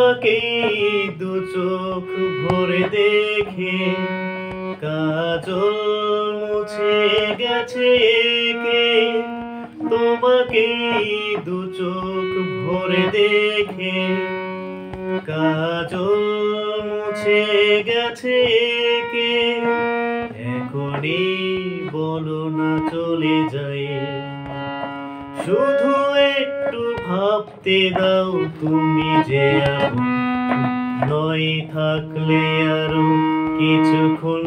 তোমাকে দু চোখ ভরে দেখে কাজল মুছে গেছে কে তোমাকে দু চোখ ভরে দেখে কাজল মুছে গেছে কে এখনই বলো না চলে যায়। শুধু একটু ভাবতে দাও তুমি যে নয় থাকলে আরও কিছুক্ষণ।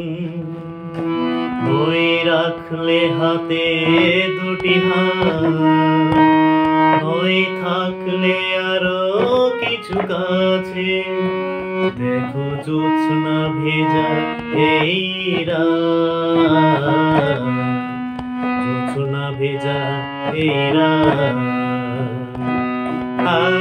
বই রাখলে হাতে দুটি হাত। নয় থাকলে আরও কিছু কাছে। দেখো জ্যোৎস্না ভেজা এই রাত। জ্যোৎস্না ভেজা এরা আ Uh-huh.